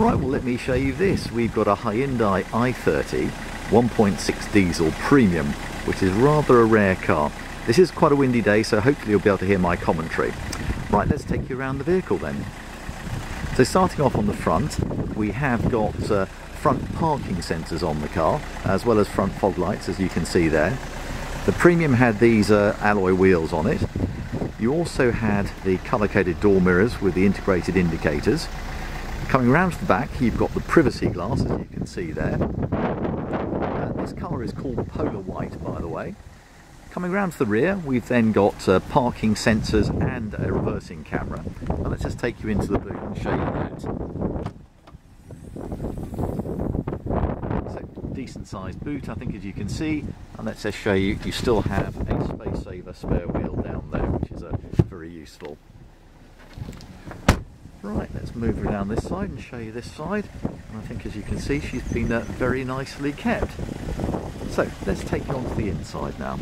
Right, well let me show you this. We've got a Hyundai i30 1.6 diesel premium, which is rather a rare car. This is quite a windy day, so hopefully you'll be able to hear my commentary. Right, let's take you around the vehicle then. So starting off on the front, we have got uh, front parking sensors on the car, as well as front fog lights, as you can see there. The Premium had these uh, alloy wheels on it. You also had the colour-coded door mirrors with the integrated indicators. Coming around to the back, you've got the privacy glass, as you can see there. Uh, this colour is called Polar White, by the way. Coming around to the rear, we've then got uh, parking sensors and a reversing camera. Now let's just take you into the boot and show you that. So, decent sized boot, I think, as you can see. And let's just show you, you still have a space saver spare wheel down there, which is uh, very useful. Right, let's move down this side and show you this side. And I think, as you can see, she's been uh, very nicely kept. So let's take you on to the inside now.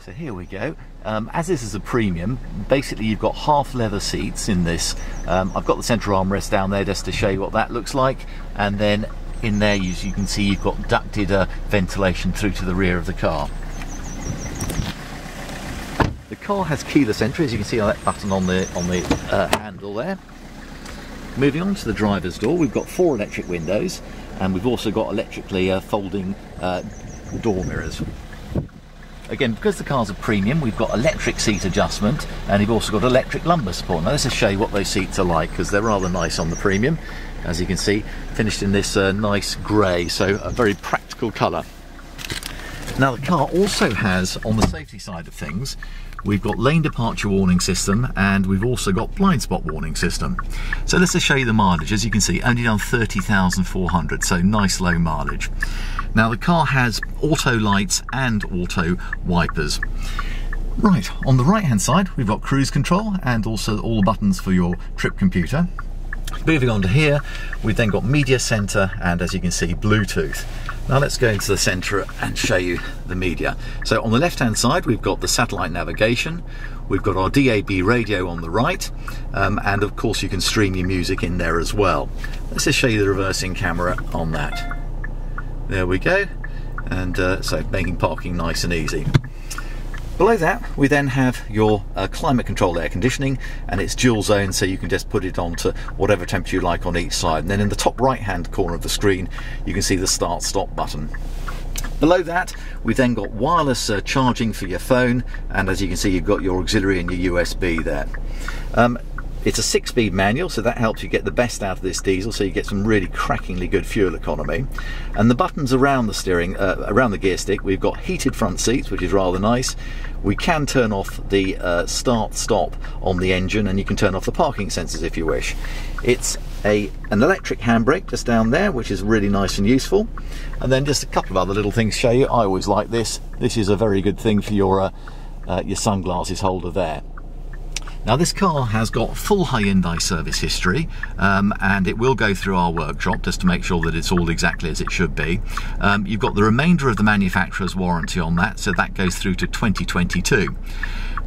So here we go. Um, as this is a premium, basically you've got half leather seats in this. Um, I've got the central armrest down there just to show you what that looks like. And then in there, as you can see, you've got ducted uh, ventilation through to the rear of the car. Car has keyless entry, as you can see on that button on the on the uh, handle there. Moving on to the driver's door, we've got four electric windows and we've also got electrically uh, folding uh, door mirrors. Again, because the car's a premium, we've got electric seat adjustment and you've also got electric lumbar support. Now let's just show you what those seats are like because they're rather nice on the premium. As you can see, finished in this uh, nice grey, so a very practical colour. Now the car also has, on the safety side of things, we've got lane departure warning system and we've also got blind spot warning system. So let's just show you the mileage. As you can see, only done 30,400, so nice low mileage. Now the car has auto lights and auto wipers. Right, on the right hand side we've got cruise control and also all the buttons for your trip computer. Moving on to here, we've then got media center and as you can see, Bluetooth. Now let's go into the center and show you the media. So on the left hand side, we've got the satellite navigation. We've got our DAB radio on the right. Um, and of course you can stream your music in there as well. Let's just show you the reversing camera on that. There we go. And uh, so making parking nice and easy. Below that, we then have your uh, climate controlled air conditioning and it's dual zone, so you can just put it on to whatever temperature you like on each side. And then in the top right hand corner of the screen, you can see the start stop button. Below that, we've then got wireless uh, charging for your phone, and as you can see, you've got your auxiliary and your USB there. Um, it's a six-speed manual, so that helps you get the best out of this diesel, so you get some really crackingly good fuel economy. And the buttons around the steering, uh, around the gear stick, we've got heated front seats, which is rather nice. We can turn off the uh, start-stop on the engine, and you can turn off the parking sensors if you wish. It's a an electric handbrake just down there, which is really nice and useful. And then just a couple of other little things show you. I always like this. This is a very good thing for your uh, uh your sunglasses holder there. Now this car has got full Hyundai service history um, and it will go through our workshop just to make sure that it's all exactly as it should be. Um, you've got the remainder of the manufacturer's warranty on that so that goes through to 2022.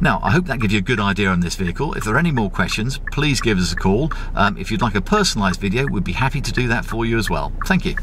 Now, I hope that gives you a good idea on this vehicle. If there are any more questions, please give us a call. Um, if you'd like a personalised video, we'd be happy to do that for you as well. Thank you.